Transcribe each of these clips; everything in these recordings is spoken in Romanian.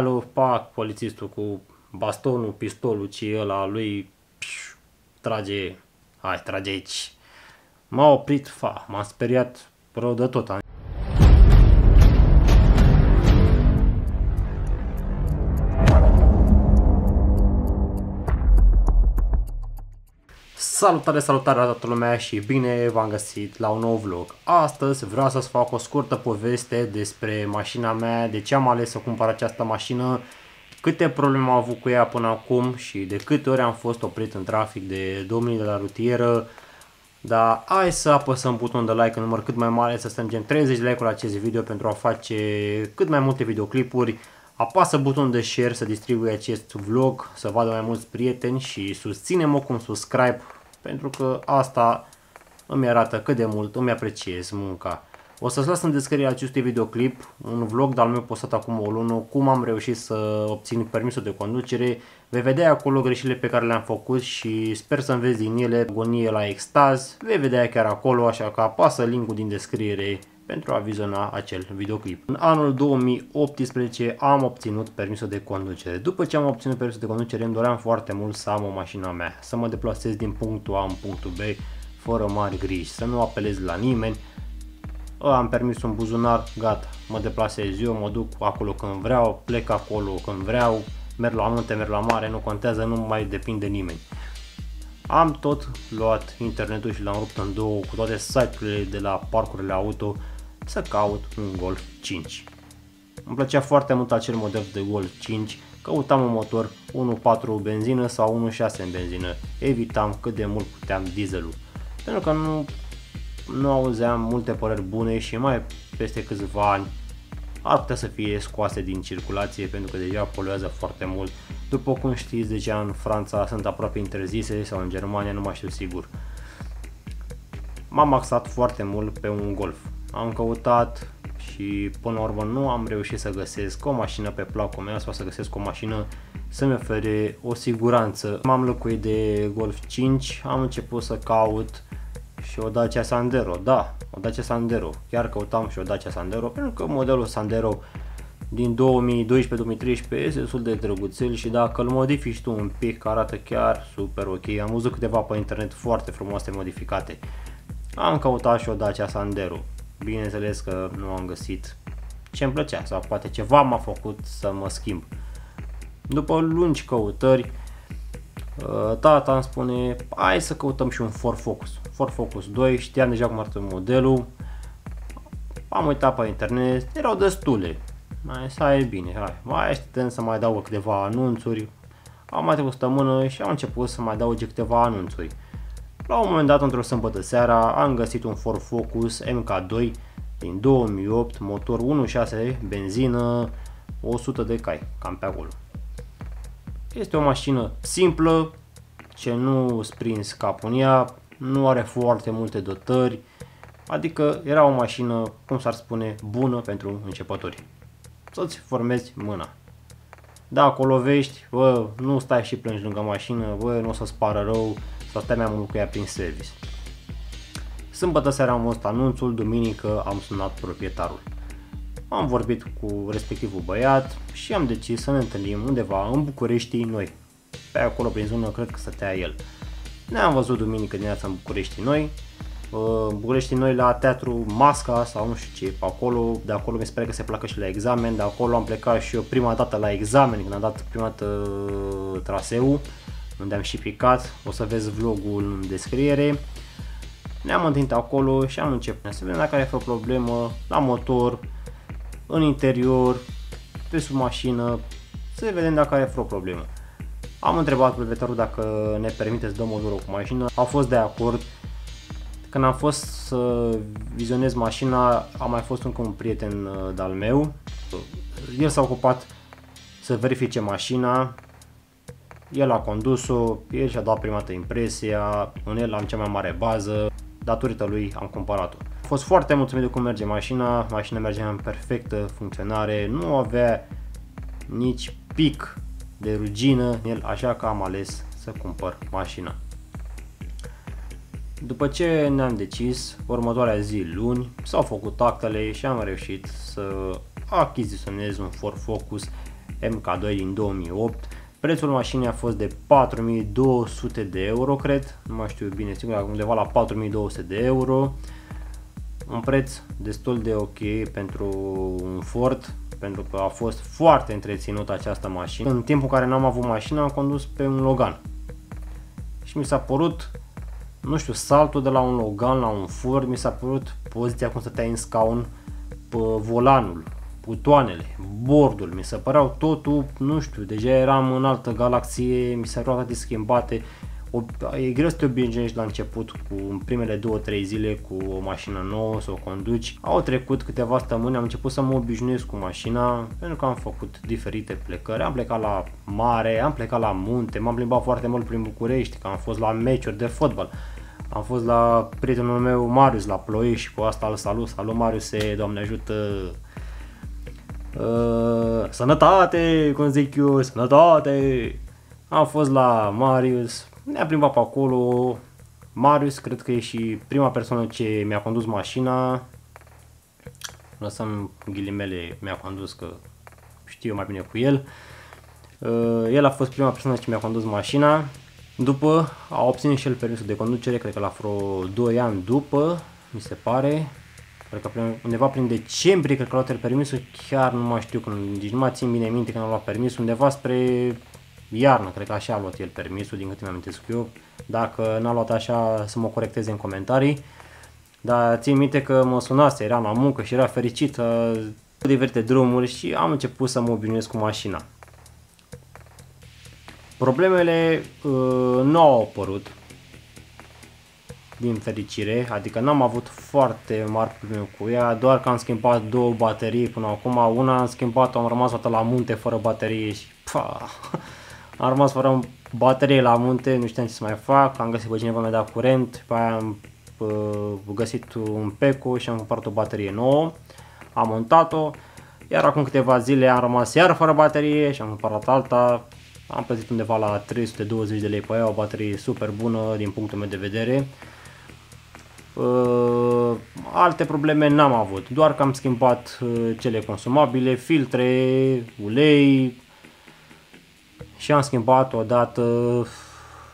lui pac, polițistul cu bastonul, pistolul, ci ăla lui pș, trage, hai, trage aici. M-a oprit, fa, m-a speriat rău de tot. Salutare, salutare la toată lumea și bine v-am găsit la un nou vlog. Astăzi vreau să-ți fac o scurtă poveste despre mașina mea, de ce am ales să cumpăr această mașină, câte probleme am avut cu ea până acum și de câte ori am fost oprit în trafic de domnii de la rutieră. Dar hai să apăsăm butonul de like în număr cât mai mare, să strângem 30 de like-uri la acest video pentru a face cât mai multe videoclipuri. Apasă butonul de share să distribui acest vlog, să vadă mai mulți prieteni și susține-mă cu un subscribe pentru că asta îmi arată cât de mult îmi apreciez munca. O să-ți las în descriere acestui videoclip un vlog de-al meu postat acum o lună, cum am reușit să obțin permisul de conducere. Vei vedea acolo greșelile pe care le-am făcut și sper să înveți din ele agonie la extaz. Vei vedea chiar acolo, așa că apasă linkul din descriere pentru a viziona acel videoclip. În anul 2018 am obținut permisul de conducere. După ce am obținut permisul de conducere îmi doream foarte mult să am o mașină a mea, să mă deplasez din punctul A în punctul B fără mari griji, să nu apelez la nimeni. Am permis un buzunar, gata, mă deplasez eu, mă duc acolo când vreau, plec acolo când vreau, merg la munte, merg la mare, nu contează, nu mai depinde nimeni. Am tot luat internetul și l-am rupt în două cu toate site-urile de la parcurile auto să caut un Golf 5. Îmi plăcea foarte mult acel model de Golf 5, căutam un motor 1.4 benzină sau 1.6 în benzină, evitam cât de mult puteam dieselul, pentru că nu, nu auzeam multe păreri bune și mai peste câțiva ani ar putea să fie scoase din circulație pentru că deja poluează foarte mult. După cum știți, deja în Franța sunt aproape interzise sau în Germania, nu mai știu sigur. M-am axat foarte mult pe un Golf am căutat și până la urmă nu am reușit să găsesc o mașină pe placul meu sau să găsesc o mașină să-mi ofere o siguranță. M-am locuit de Golf 5, am început să caut și o Dacia Sandero, da, o Dacia Sandero, chiar căutam și o Dacia Sandero pentru că modelul Sandero din 2012-2013 este destul de drăguțel și dacă îl modifici tu un pic arată chiar super ok. Am văzut câteva pe internet foarte frumoase modificate. Am căutat și o Dacia Sandero. Bineînțeles că nu am găsit ce îmi plăcea sau poate ceva m-a făcut să mă schimb. După lungi căutări, uh, tata îmi spune, hai să căutăm și un Ford Focus. Ford Focus 2, știam deja cum arată modelul, am uitat pe internet, erau destule. Mai să e bine, hai, mai așteptăm să mai dau câteva anunțuri. Am mai trecut săptămână și am început să mai dau câteva anunțuri. La un moment dat, într-o sâmbătă seara, am găsit un Ford Focus MK2 din 2008, motor 1.6, benzină, 100 de cai, cam pe acolo. Este o mașină simplă, ce nu sprins capul în ea, nu are foarte multe dotări, adică era o mașină, cum s-ar spune, bună pentru începători. Să-ți formezi mâna. Dacă o lovești, bă, nu stai și plângi lângă mașină, bă, nu o să-ți pară rău, sau stai mai mult cu ea prin service. Sâmbătă seara am văzut anunțul, duminică am sunat proprietarul. Am vorbit cu respectivul băiat și am decis să ne întâlnim undeva în București noi. Pe acolo prin zonă cred că stătea el. Ne-am văzut duminică dimineața în București noi, uh, București noi la teatru Masca sau nu știu ce, pe acolo, de acolo mi se pare că se pleacă și la examen, de acolo am plecat și eu prima dată la examen, când am dat prima dată uh, traseul, unde am și picat, o să vezi vlogul în descriere. Ne-am întâlnit acolo și am început să vedem dacă are o problemă la motor, în interior, pe sub mașină, să vedem dacă are vreo problemă. Am întrebat proprietarul dacă ne permite să dăm o tură cu mașina, a fost de acord. Când am fost să vizionez mașina, a mai fost încă un prieten uh, de-al meu. El s-a ocupat să verifice mașina, el a condus-o, el și-a dat prima dată impresia, în el am cea mai mare bază, datorită lui am cumpărat-o. A fost foarte mulțumit de cum merge mașina, mașina mergea în perfectă funcționare, nu avea nici pic de rugină în el, așa că am ales să cumpăr mașina. După ce ne-am decis, următoarea zi luni, s-au făcut actele și am reușit să achiziționez un Ford Focus MK2 din 2008. Prețul mașinii a fost de 4200 de euro, cred, nu mai știu bine, sigur, undeva la 4200 de euro. Un preț destul de ok pentru un Ford, pentru că a fost foarte întreținută această mașină. În timpul în care n-am avut mașină, am condus pe un Logan. Și mi s-a părut, nu știu, saltul de la un Logan la un Ford, mi s-a părut poziția cum stăteai în scaun, pe volanul, butoanele, bordul, mi se păreau totul, nu știu, deja eram în altă galaxie, mi se păreau toate schimbate. O, e greu să te obișnuiești la început cu în primele 2-3 zile cu o mașină nouă, să o conduci. Au trecut câteva săptămâni, am început să mă obișnuiesc cu mașina, pentru că am făcut diferite plecări. Am plecat la mare, am plecat la munte, m-am plimbat foarte mult prin București, că am fost la meciuri de fotbal. Am fost la prietenul meu Marius la Ploiești și cu asta îl salut. Salut Marius, Doamne ajută Uh, sănătate, cum zic eu, sănătate. Am fost la Marius, ne-a plimbat pe acolo. Marius cred că e și prima persoană ce mi-a condus mașina. Lăsăm ghilimele, mi-a condus că știu mai bine cu el. Uh, el a fost prima persoană ce mi-a condus mașina. După a obținut și el permisul de conducere, cred că la vreo 2 ani după, mi se pare. Cred că undeva prin decembrie, cred că a luat el permisul, chiar nu mai știu când, deci nu mai țin bine minte când a luat permisul, undeva spre iarnă, cred că așa a luat el permisul, din câte mi-am amintesc eu. Dacă n-a luat așa, să mă corecteze în comentarii. Dar țin minte că mă sunase, eram la muncă și era fericit de diferite drumuri și am început să mă obișnuiesc cu mașina. Problemele uh, nu au apărut din fericire, adică n-am avut foarte mari probleme cu ea, doar că am schimbat două baterii până acum, una am schimbat-o, am rămas toată la munte fără baterie și pa, am rămas fără baterie la munte, nu știam ce să mai fac, am găsit pe cineva mi-a dat curent, pe aia am uh, găsit un Peco și am cumpărat o baterie nouă, am montat-o, iar acum câteva zile am rămas iar fără baterie și am cumpărat alta, am plătit undeva la 320 de lei pe ea, o baterie super bună din punctul meu de vedere. Uh, alte probleme n-am avut, doar că am schimbat uh, cele consumabile, filtre, ulei și am schimbat odată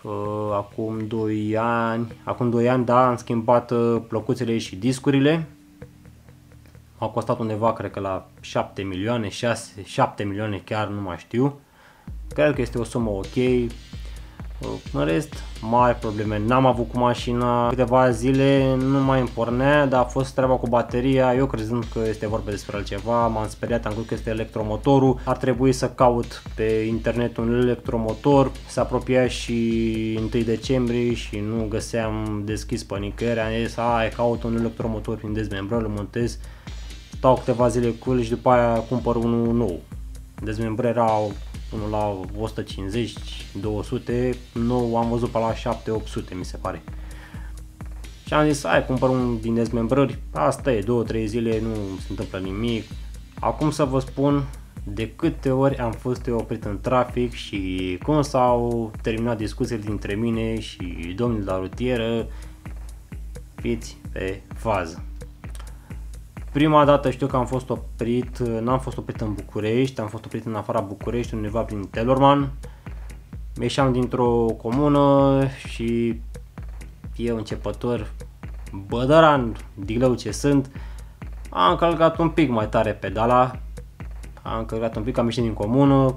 uh, acum 2 ani, acum 2 ani, da, am schimbat uh, plăcuțele și discurile. A costat undeva, cred că la 7 milioane, 6, 7 milioane chiar, nu mai știu. Cred că este o sumă ok, în rest, mari probleme. N-am avut cu mașina, câteva zile nu mai îmi pornea, dar a fost treaba cu bateria, eu crezând că este vorba despre altceva, m-am speriat, am crezut că este electromotorul, ar trebui să caut pe internet un electromotor, se apropia și 1 decembrie și nu găseam deschis pe nicăieri, am zis, ai, caut un electromotor prin dezmembrări, îl montez, stau câteva zile cu el și după aia cumpăr unul nou. Dezmembrări erau unul la 150, 200, nou am văzut pe la 7, 800 mi se pare. Și am zis, hai, cumpăr un din dezmembrări, asta e, 2-3 zile, nu se întâmplă nimic. Acum să vă spun de câte ori am fost eu oprit în trafic și cum s-au terminat discuțiile dintre mine și domnul la rutieră, fiți pe fază. Prima dată știu că am fost oprit, n-am fost oprit în București, am fost oprit în afara București, undeva prin Telorman. Ieșeam dintr-o comună și eu începător, bădăran, diglău ce sunt, am încălcat un pic mai tare pedala, am încălcat un pic, am ieșit din comună,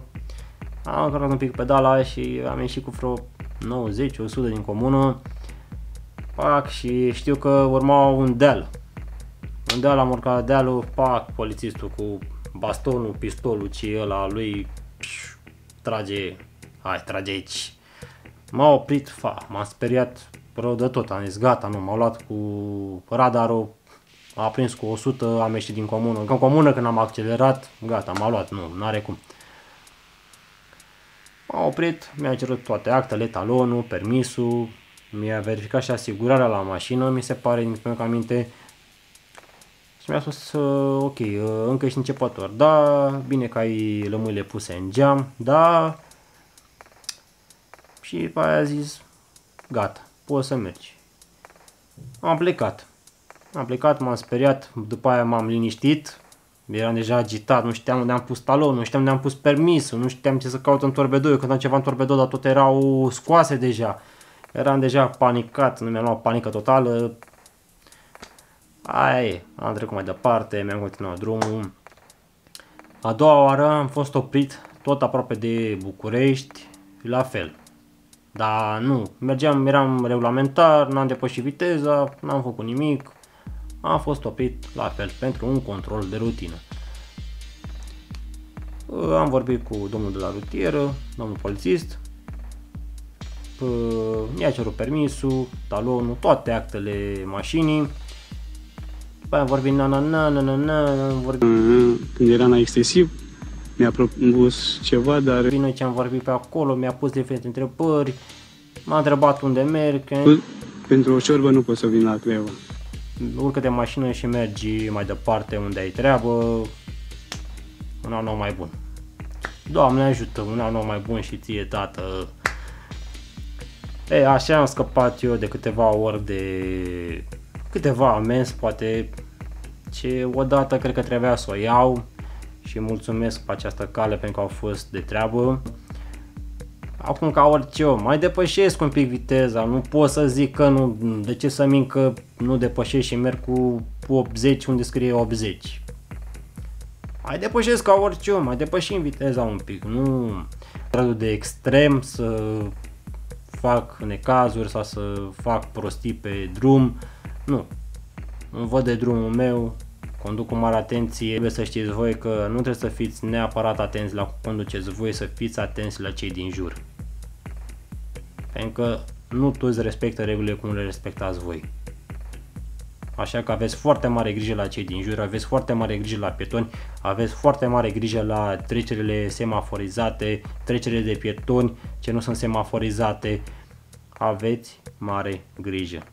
am încălcat un pic pedala și am ieșit cu vreo 90-100 din comună, pac, și știu că urma un deal, în deal am urcat dealul, pac, polițistul cu bastonul, pistolul, ce ăla lui pș, trage, hai, trage aici. M-a oprit, fa, m-a speriat rău de tot, am zis gata, nu, m-au luat cu radarul, a prins cu 100, am ieșit din comună. În comună când am accelerat, gata, m-a luat, nu, n-are cum. M-a oprit, mi-a cerut toate actele, talonul, permisul, mi-a verificat și asigurarea la mașină, mi se pare, din că aminte, și mi-a spus, uh, ok, uh, încă ești începător. Da, bine că ai lămâile puse în geam, da. Și pe aia a zis, gata, poți să mergi. Am plecat. Am plecat, m-am speriat, după aia m-am liniștit. eram deja agitat, nu știam unde am pus talon, nu știam unde am pus permisul, nu știam ce să caut în torbedou, eu când am ceva în torbedou, dar tot erau scoase deja. Eram deja panicat, nu mi-am luat panică totală. Aia e, am trecut mai departe, mi-am continuat drumul. A doua oară am fost oprit tot aproape de București, la fel. Dar nu, mergeam, eram regulamentar, n-am depășit viteza, n-am făcut nimic, am fost oprit la fel pentru un control de rutină. Am vorbit cu domnul de la rutieră, domnul polițist, mi-a cerut permisul, talonul, toate actele mașinii. După am vorbit na na na na na na, am vorbit... Când era la excesiv, mi-a propus ceva, dar... Bine ce am vorbit pe acolo, mi-a pus diferite întrebări, m-a întrebat unde merg. Pentru o ciorbă nu pot să vin la Craiova. Urcă de mașină și mergi mai departe unde ai treabă, un an nou mai bun. Doamne ajută, un an nou mai bun și ție, tată. E, așa am scăpat eu de câteva ori de câteva amenzi, poate ce odată cred că trebuia să o iau și mulțumesc pe această cale pentru că au fost de treabă. Acum ca orice om, mai depășesc un pic viteza, nu pot să zic că nu, de ce să min că nu depășesc și merg cu 80 unde scrie 80. Mai depășesc ca orice om, mai depășim viteza un pic, nu gradul de extrem să fac necazuri sau să fac prostii pe drum, nu. Îmi văd de drumul meu, conduc cu mare atenție, trebuie să știți voi că nu trebuie să fiți neapărat atenți la cum conduceți voi, să fiți atenți la cei din jur. Pentru că nu toți respectă regulile cum le respectați voi. Așa că aveți foarte mare grijă la cei din jur, aveți foarte mare grijă la pietoni, aveți foarte mare grijă la trecerile semaforizate, trecerile de pietoni ce nu sunt semaforizate. Aveți mare grijă.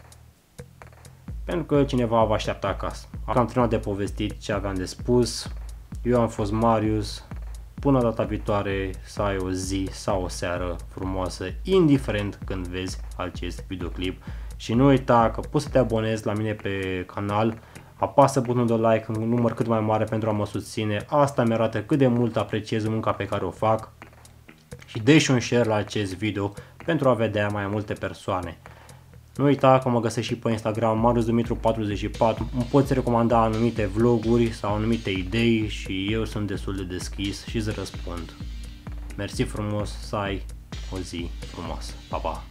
Pentru că cineva vă așteaptă acasă. Am terminat de povestit ce aveam de spus. Eu am fost Marius. Până data viitoare să ai o zi sau o seară frumoasă, indiferent când vezi acest videoclip. Și nu uita că poți să te abonezi la mine pe canal, apasă butonul de like în un număr cât mai mare pentru a mă susține. Asta mi arată cât de mult apreciez munca pe care o fac. Și dă și un share la acest video pentru a vedea mai multe persoane. Nu uita că mă găsești și pe Instagram mariusdumitru44, îmi poți recomanda anumite vloguri sau anumite idei și eu sunt destul de deschis și îți răspund. Mersi frumos, să ai o zi frumoasă. Pa, pa!